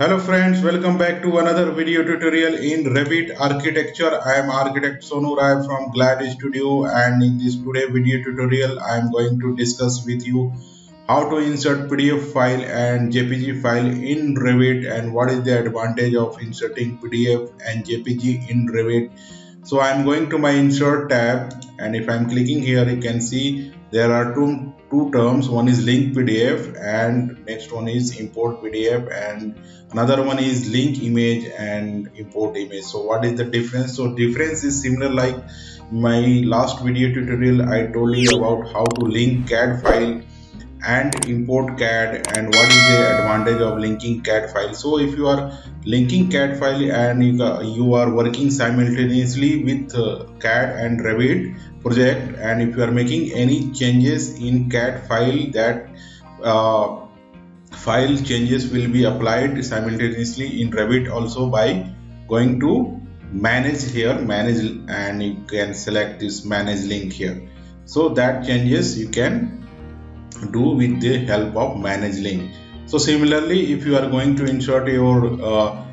Hello friends, welcome back to another video tutorial in Revit architecture. I am architect Sonu Rai from Glad Studio and in this today video tutorial I am going to discuss with you how to insert PDF file and JPG file in Revit and what is the advantage of inserting PDF and JPG in Revit. So I am going to my insert tab and if I am clicking here you can see there are two two terms. One is link pdf and next one is import pdf and another one is link image and import image. So what is the difference? So difference is similar like my last video tutorial i told you about how to link cad file and import CAD and what is the advantage of linking CAD file. So if you are linking CAD file and you, are working simultaneously with uh, CAD and Revit project and if you are making any changes in CAD file that uh, file changes will be applied simultaneously in Revit also by going to manage here manage and you can select this manage link here so that changes you can do with the help of manage link so similarly if you are going to insert your uh,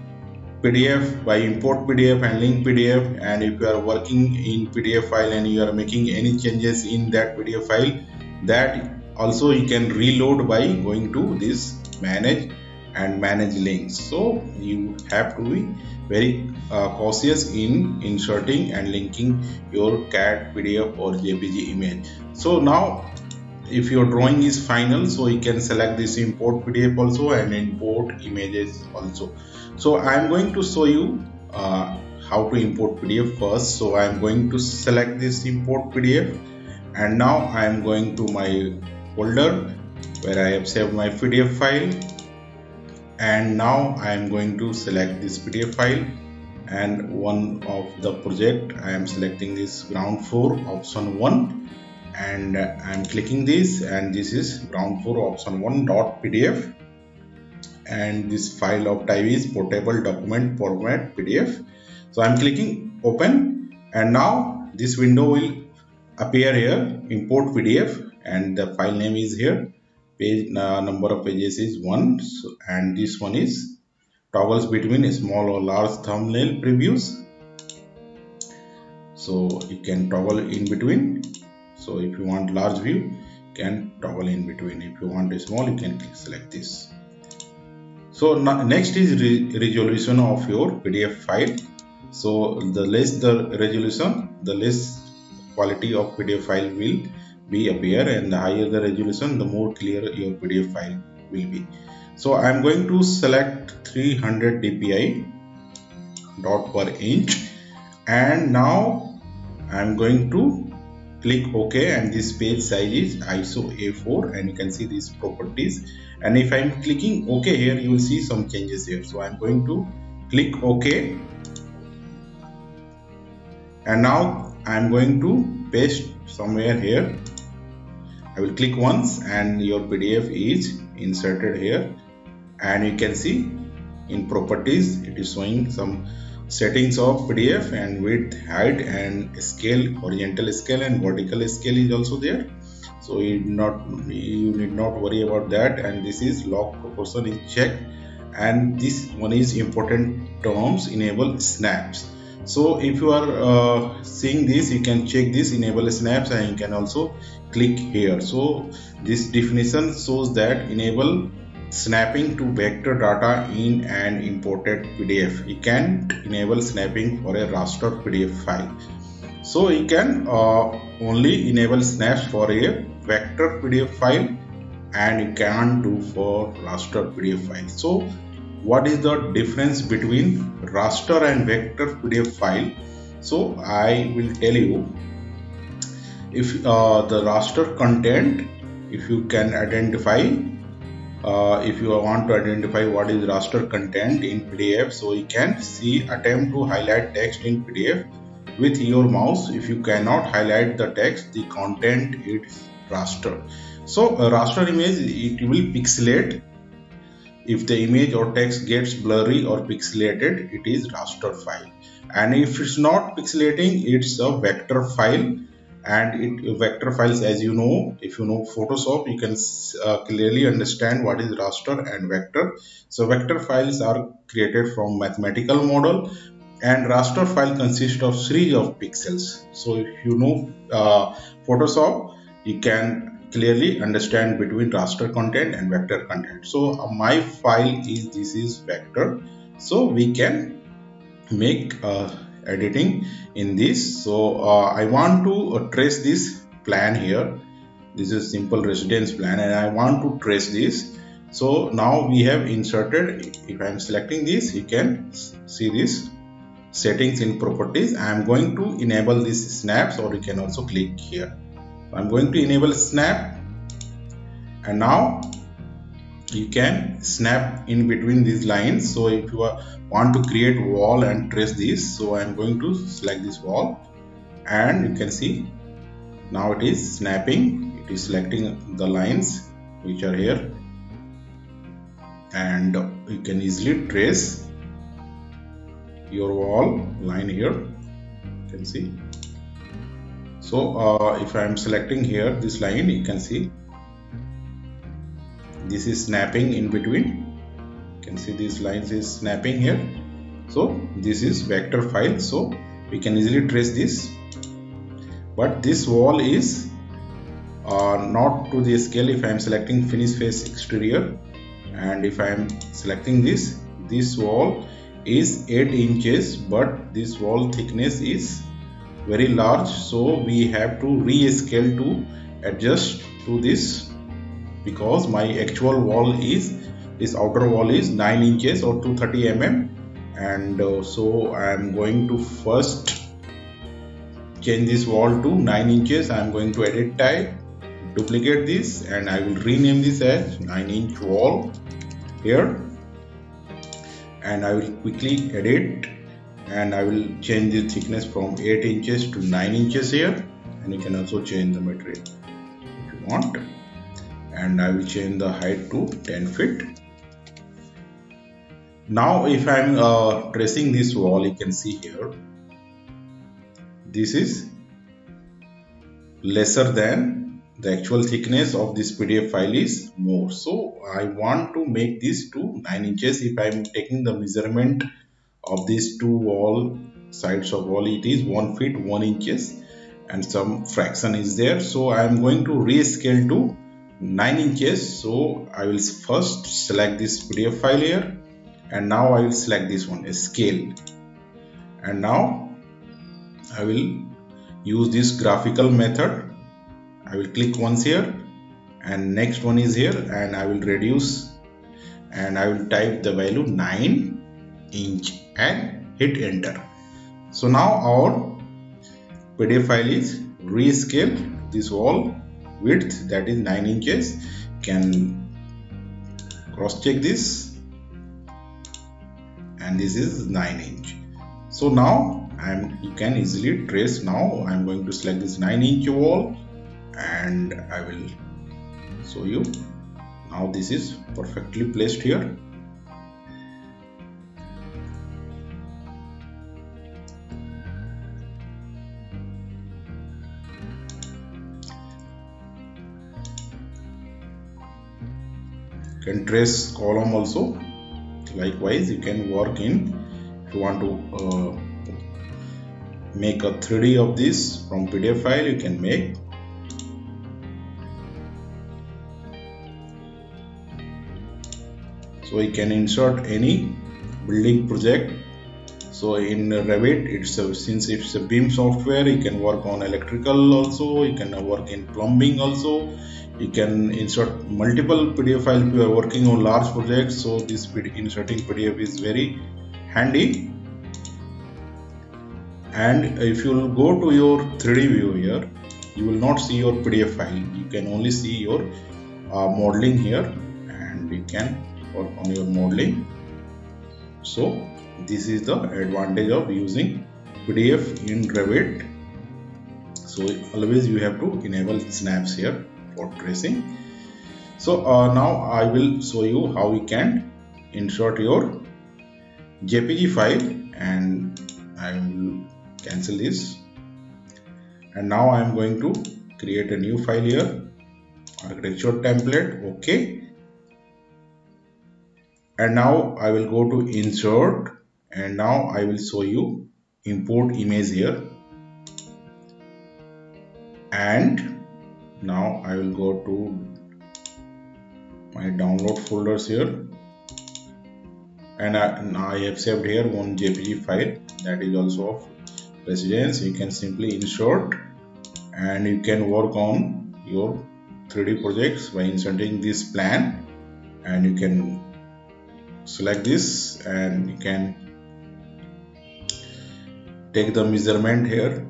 PDF by import PDF and link PDF and if you are working in PDF file and you are making any changes in that PDF file that also you can reload by going to this manage and manage links so you have to be very uh, cautious in inserting and linking your CAD PDF or JPG image. So now if your drawing is final so you can select this import pdf also and import images also. So i'm going to show you uh, how to import pdf first. So i'm going to select this import pdf and now i'm going to my folder where i have saved my pdf file. And now i am going to select this pdf file and one of the project i am selecting this ground floor option one and I'm clicking this and this is ground floor option 1 dot PDF and this file of type is portable document format PDF so I'm clicking open and now this window will appear here import PDF and the file name is here. Page uh, number of pages is 1 so, and this one is toggles between small or large thumbnail previews. So you can toggle in between so if you want large view can toggle in between. If you want a small you can click select this. So next is re resolution of your pdf file. So the less the resolution the less quality of pdf file will be appear and the higher the resolution the more clear your pdf file will be. So i'm going to select 300 dpi dot per inch. And now i'm going to click ok and this page size is iso a4 and you can see these properties. And if i'm clicking ok here you will see some changes here. So i'm going to click ok. And now i'm going to paste somewhere here. I will click once and your pdf is inserted here. And you can see in properties it is showing some settings of PDF and width, height and scale, horizontal scale and vertical scale is also there. So you not you need not worry about that and this is lock proportion is checked and this one is important terms enable snaps. So if you are uh, seeing this you can check this enable snaps and you can also click here. So this definition shows that enable snapping to vector data in an imported PDF. You can enable snapping for a raster PDF file. So you can uh, only enable snaps for a vector PDF file and you can't do for raster PDF file. So what is the difference between raster and vector PDF file? So I will tell you if uh, the raster content if you can identify uh, if you want to identify what is raster content in PDF so you can see attempt to highlight text in PDF with your mouse. If you cannot highlight the text the content is raster. So a raster image it will pixelate. If the image or text gets blurry or pixelated it is raster file. And if it's not pixelating it's a vector file and it vector files as you know if you know photoshop you can uh, clearly understand what is raster and vector. So vector files are created from mathematical model and raster file consists of series of pixels. So if you know uh, photoshop you can clearly understand between raster content and vector content. So uh, my file is this is vector. So we can make uh, editing in this. So uh, I want to uh, trace this plan here. This is simple residence plan and I want to trace this. So now we have inserted if I am selecting this you can see this settings in properties. I am going to enable this snaps or you can also click here. I'm going to enable snap. And now you can snap in between these lines. So if you want to create wall and trace this so I'm going to select this wall. And you can see now it is snapping. It is selecting the lines which are here. And you can easily trace your wall line here. You can see. So uh, if I am selecting here this line you can see this is snapping in between. You can see these lines is snapping here. So this is vector file. So we can easily trace this. But this wall is uh, not to the scale. If I am selecting finish face exterior and if I am selecting this this wall is 8 inches but this wall thickness is very large. So we have to rescale to adjust to this because my actual wall is this outer wall is 9 inches or 230 mm and uh, so I am going to first change this wall to 9 inches. I am going to edit type duplicate this and I will rename this as 9 inch wall here. And I will quickly edit and I will change the thickness from 8 inches to 9 inches here. And you can also change the material if you want and I will change the height to 10 feet. Now if I'm uh, tracing this wall you can see here. This is lesser than the actual thickness of this PDF file is more. So I want to make this to 9 inches. If I'm taking the measurement of these two wall sides of wall it is 1 feet 1 inches and some fraction is there. So I am going to rescale to 9 inches. So I will first select this PDF file here. And now I will select this one a scale. And now I will use this graphical method. I will click once here. And next one is here. And I will reduce. And I will type the value 9 inch and hit enter. So now our PDF file is rescale this wall width that is 9 inches. Can cross check this. And this is 9 inch. So now I'm you can easily trace now. I'm going to select this 9 inch wall. And I will show you. Now this is perfectly placed here can trace column also. Likewise you can work in if you want to uh, make a 3d of this from pdf file you can make. So you can insert any building project. So in Revit it's a, since it's a BIM software you can work on electrical also you can work in plumbing also you can insert multiple PDF files. If you are working on large projects so this inserting PDF is very handy. And if you go to your 3D view here you will not see your PDF file. You can only see your uh, modeling here and you can work on your modeling. So this is the advantage of using PDF in Revit. So always you have to enable snaps here for tracing so uh, now I will show you how we can insert your JPG file and I will cancel this. And now I am going to create a new file here. Architecture template okay. And now I will go to insert and now I will show you import image here. And now I will go to my download folders here. And I, I have saved here one jpg file. That is also of residence. You can simply insert. And you can work on your 3d projects by inserting this plan. And you can select this. And you can take the measurement here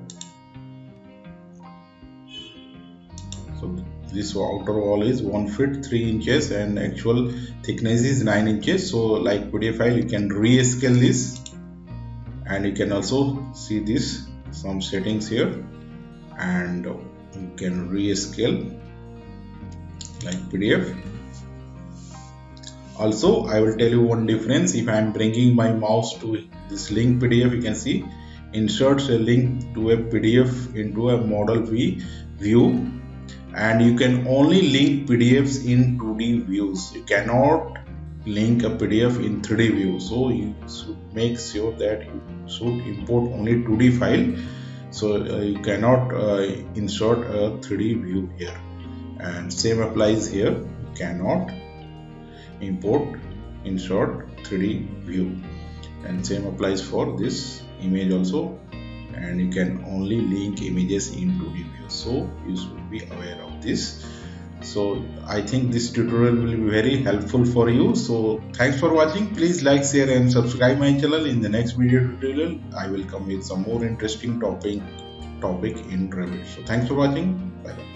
so this outer wall is 1 foot 3 inches and actual thickness is 9 inches. So like pdf file you can rescale this. And you can also see this some settings here. And you can rescale like pdf. Also I will tell you one difference. If I am bringing my mouse to this link PDF you can see inserts a link to a PDF into a model V view and you can only link PDFs in 2D views. You cannot link a PDF in 3D view. So you should make sure that you should import only 2D file. So uh, you cannot uh, insert a 3D view here. And same applies here. You cannot import insert 3d view. And same applies for this image also and you can only link images into 2d so you should be aware of this. So i think this tutorial will be very helpful for you. So thanks for watching. Please like share and subscribe my channel. In the next video tutorial i will come with some more interesting topic topic in revit. So thanks for watching. Bye bye